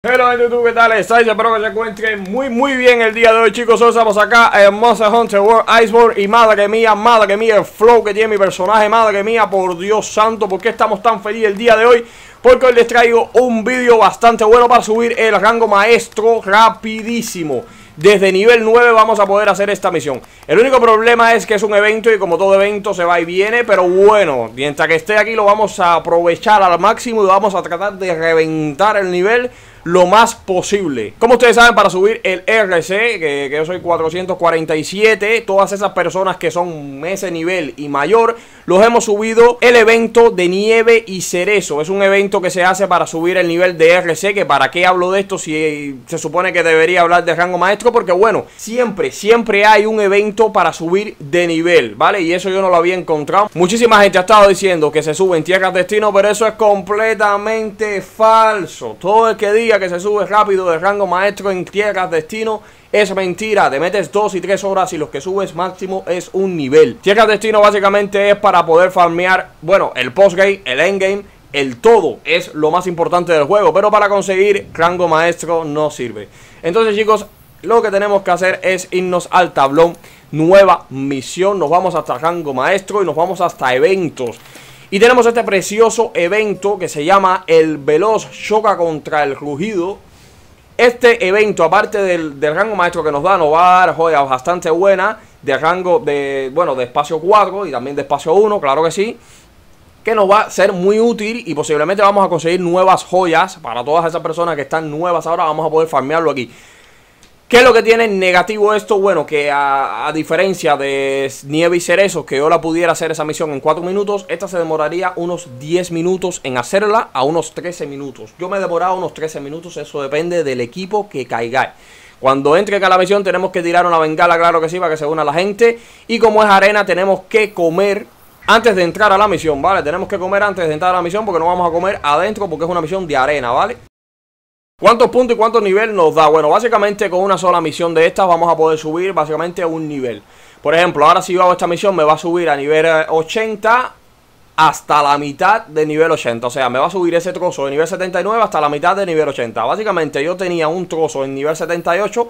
Hello YouTube, ¿qué tal estáis? Espero que se encuentren muy muy bien el día de hoy chicos. Hoy estamos acá en Monster Hunter World Iceborne Y madre mía, madre mía, el flow que tiene mi personaje Madre mía, por Dios santo, ¿por qué estamos tan felices el día de hoy? Porque hoy les traigo un vídeo bastante bueno para subir el rango maestro rapidísimo. Desde nivel 9 vamos a poder hacer esta misión. El único problema es que es un evento y como todo evento se va y viene Pero bueno, mientras que esté aquí lo vamos a aprovechar al máximo Y vamos a tratar de reventar el nivel lo más posible. Como ustedes saben, para subir el RC, que, yo soy 447, todas esas personas que son ese nivel y mayor, los hemos subido el evento de nieve y cerezo. Es un evento que se hace para subir el nivel de RC, que para qué hablo de esto si se supone que debería hablar de rango maestro, porque bueno, siempre, siempre hay un evento para subir de nivel, ¿vale? Y eso yo no lo había encontrado. Muchísima gente ha estado diciendo que se sube en tierras destino, pero eso es completamente falso. Todo el que diga que se sube rápido de rango maestro en tierras destino es mentira, te metes 2 y 3 horas y los que subes máximo es un nivel. Tierras destino básicamente es para poder farmear, bueno, el postgame, el endgame, el todo es lo más importante del juego, pero para conseguir rango maestro no sirve. Entonces chicos, lo que tenemos que hacer es irnos al tablón, nueva misión, nos vamos hasta rango maestro y nos vamos hasta eventos. Y tenemos este precioso evento que se llama El Veloz Choca contra el Rugido. Este evento, aparte del, rango maestro que nos da, nos va a dar joyas bastante buenas de rango de, bueno, de espacio 4 y también de espacio 1, claro que sí. Que nos va a ser muy útil y posiblemente vamos a conseguir nuevas joyas para todas esas personas que están nuevas ahora. Vamos a poder farmearlo aquí. ¿Qué es lo que tiene negativo esto? Bueno, que a, diferencia de Nieve y Cerezo, que yo la pudiera hacer esa misión en 4 minutos, esta se demoraría unos 10 minutos en hacerla a unos 13 minutos. Yo me he demorado unos 13 minutos, eso depende del equipo que caiga. Cuando entre a la misión tenemos que tirar una bengala, claro que sí, para que se una la gente. Y como es arena, tenemos que comer antes de entrar a la misión, ¿vale? Tenemos que comer antes de entrar a la misión porque no vamos a comer adentro porque es una misión de arena, ¿vale? ¿Cuántos puntos y cuántos niveles nos da? Bueno, básicamente con una sola misión de estas vamos a poder subir básicamente un nivel. Por ejemplo, ahora si yo hago esta misión me va a subir a nivel 80 eh, hasta la mitad de nivel 80. O sea, me va a subir ese trozo de nivel 79 hasta la mitad de nivel 80. Básicamente yo tenía un trozo en nivel 78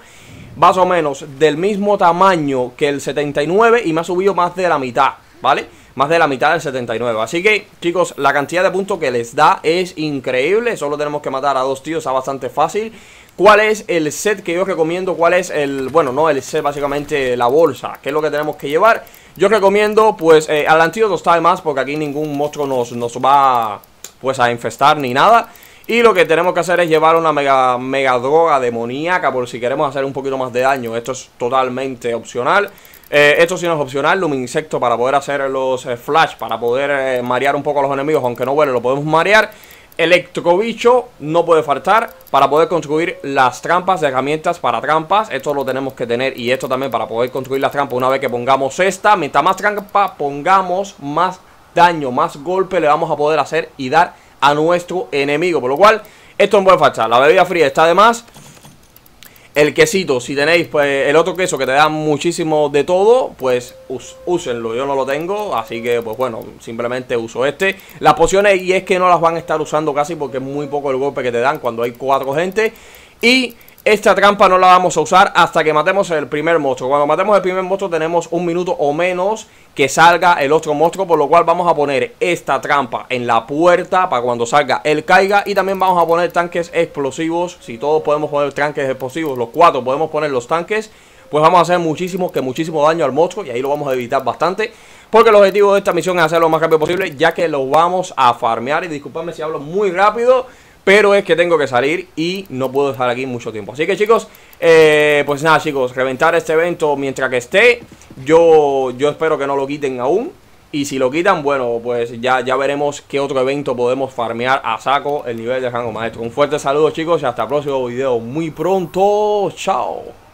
más o menos del mismo tamaño que el 79 y me ha subido más de la mitad, ¿vale? Más de la mitad del 79. Así que, chicos, la cantidad de puntos que les da es increíble. Solo tenemos que matar a dos tíos, está bastante fácil. ¿Cuál es el set que yo recomiendo? ¿Cuál es el, bueno, no el set, básicamente la bolsa? ¿Qué es lo que tenemos que llevar? Yo recomiendo, pues, eh, al antídoto está de más porque aquí ningún monstruo nos, nos va, pues, a infestar ni nada. Y lo que tenemos que hacer es llevar una mega, mega droga demoníaca por si queremos hacer un poquito más de daño. Esto es totalmente opcional. Eh, esto sí no es opcional, Insecto para poder hacer los eh, flash, para poder eh, marear un poco a los enemigos, aunque no vuele, lo podemos marear. Electrobicho no puede faltar para poder construir las trampas de herramientas para trampas. Esto lo tenemos que tener y esto también para poder construir las trampas una vez que pongamos esta. Mientras más trampa pongamos, más daño, más golpe le vamos a poder hacer y dar a nuestro enemigo. Por lo cual, esto no puede faltar. La bebida fría está de más. El quesito, si tenéis pues el otro queso que te da muchísimo de todo, pues úsenlo. Yo no lo tengo, así que pues bueno, simplemente uso este. Las pociones, y es que no las van a estar usando casi porque es muy poco el golpe que te dan cuando hay cuatro gente. Y esta trampa no la vamos a usar hasta que matemos el primer monstruo. Cuando matemos el primer monstruo tenemos un minuto o menos que salga el otro monstruo. Por lo cual vamos a poner esta trampa en la puerta para cuando salga el caiga. Y también vamos a poner tanques explosivos. Si todos podemos poner tanques explosivos, los cuatro podemos poner los tanques. Pues vamos a hacer muchísimo, que muchísimo daño al monstruo. Y ahí lo vamos a evitar bastante. Porque el objetivo de esta misión es hacerlo lo más rápido posible. Ya que lo vamos a farmear. Y disculpadme si hablo muy rápido. Pero es que tengo que salir y no puedo estar aquí mucho tiempo Así que chicos, eh, pues nada chicos Reventar este evento mientras que esté Yo, yo espero que no lo quiten aún y si lo quitan, bueno, pues ya, ya veremos qué otro evento podemos farmear a saco el nivel de rango maestro. Un fuerte saludo chicos y hasta el próximo video muy pronto. Chao.